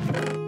you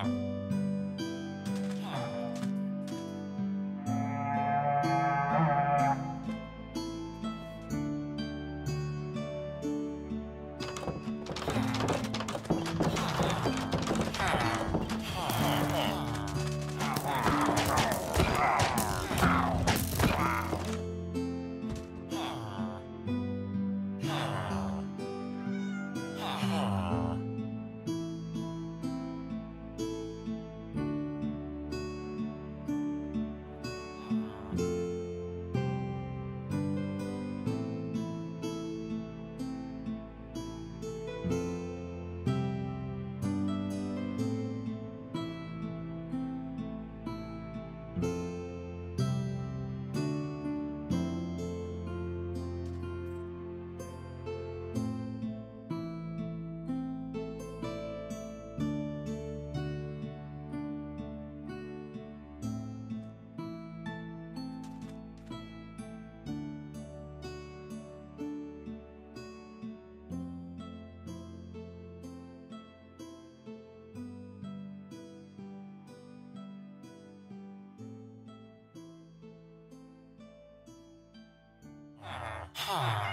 tomorrow. Ha.